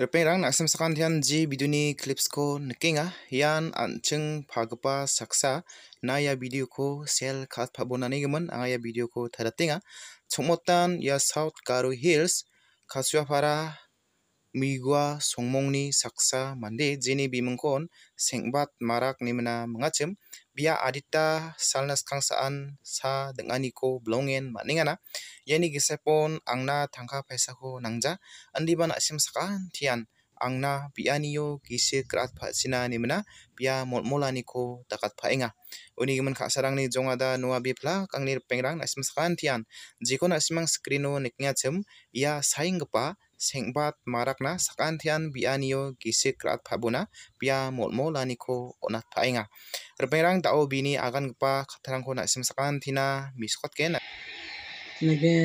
Ripeng naksam sakantian ji biduni clipsko nikenga ian an·ching pagipa saksa na ia video-ko sel kat-pabonani gimon anga ia video-ko tadatenga chongmotan ia South Garo Hills Kasuapara Migua songmongni saksa mande jeni bimingkon Sengbat Marak nimina mingachim bia adita salna skangsaan sa ding·aniko bilongen man·engana iani gisepon angna tangka paisako nangja andiba nasim sakantian angna bianio gisik rat-patsina nimina bia molmolaniko dakatpaenga uni gimin ka·sarangni jongada noa biplak angni ripengrang nasim sakantian jiko nasimang screen-o nikengachim ia saenggipa Sengbat Marakna sakantian bianio gisik rat-pabona bia molmolaniko on·atpaenga ripengrang dao bini agangipa kattarangko nasim sakantina miskotgen nage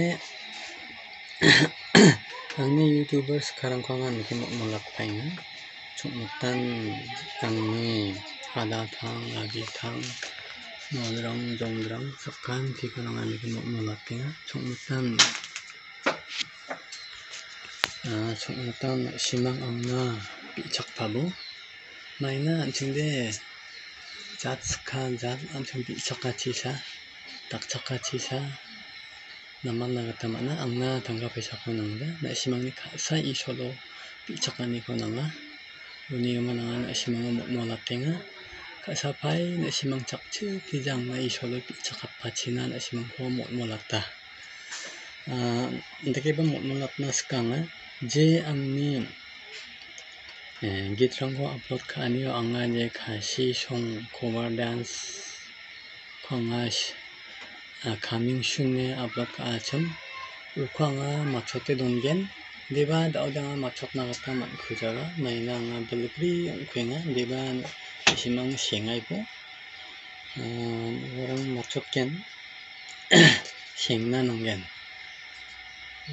angni youtuber sekarangko anga nike molakpaenga chongmotan angni 아, 일단 신앙 없나? 삐척하고 마이나 중대. 자츠칸 자 엄청 삐척같이 샤 딱척같이 샤 나만 나갔다마나? 악나 당갑해 잡고 나가 나 신앙이 가사 이쇼로 삐척하니고 나가 운이 요만한 나? 신앙은 못 몰랐대가 가사 파이 나 신앙 착추 기장. 나 이쇼로 삐척하파치나? 나 신앙 호못 몰랐다. 아, 근데 걔가 못 몰랐나 스강을 जे आंनि गितरांखौ आपलड खालामो आंहा जेखासि सं कभार डान्स खङा खामिं सुने आपलड खालाम उखौ आंहा माथते दनगेन देबा दावदा आंहा माथत नागाता मानखुजागा माइना आंहा बेलेग्रि खुङा देबा इसिमां सेङायबो वरं माथतगेन सेंना नंगेन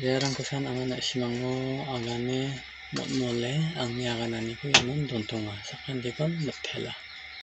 jarang kesan angan na simango agane mot mole ang ni aganani ko yun dontonga sakan di kon